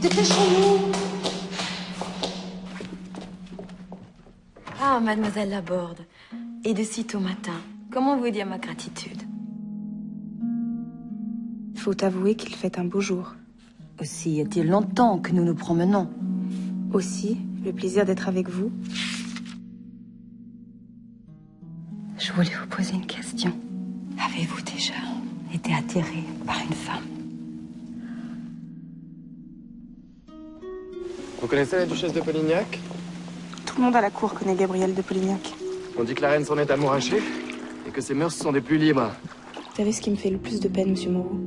Dépêchons-nous Ah, mademoiselle Laborde. Et de sitôt matin. Comment vous dire ma gratitude? Faut avouer qu'il fait un beau jour. Aussi y a-t-il longtemps que nous nous promenons. Aussi, le plaisir d'être avec vous. Je voulais vous poser une question. Avez-vous déjà été attiré par une femme? Vous connaissez la duchesse de Polignac? Tout le monde à la cour connaît Gabrielle de Polignac. On dit que la reine s'en est amourachée et que ses mœurs sont des plus libres. Vous savez ce qui me fait le plus de peine, monsieur Moreau?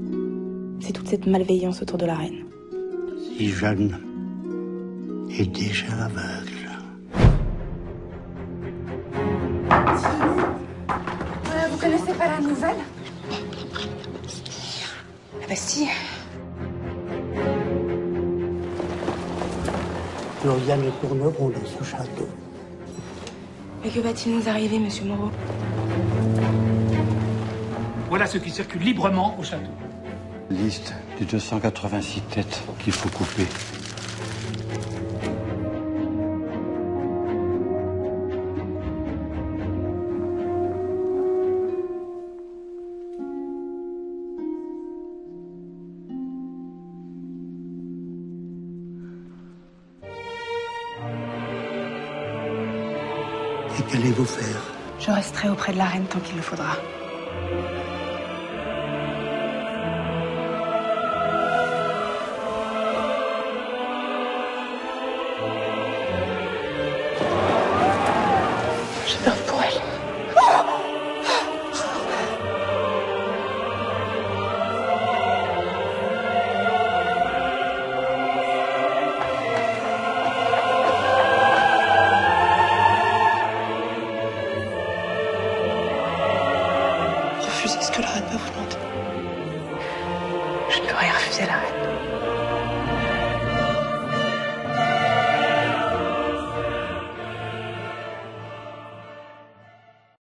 C'est toute cette malveillance autour de la reine. Si jeune et déjà aveugle. Vous connaissez pas la nouvelle? La Bastille Floriane et Courneuve ont dans ce château. Mais que va-t-il nous arriver, monsieur Moreau Voilà ce qui circule librement au château. Liste des 286 têtes qu'il faut couper. Et qu'allez-vous faire Je resterai auprès de la reine tant qu'il le faudra. Je ne peux rien refuser la reine.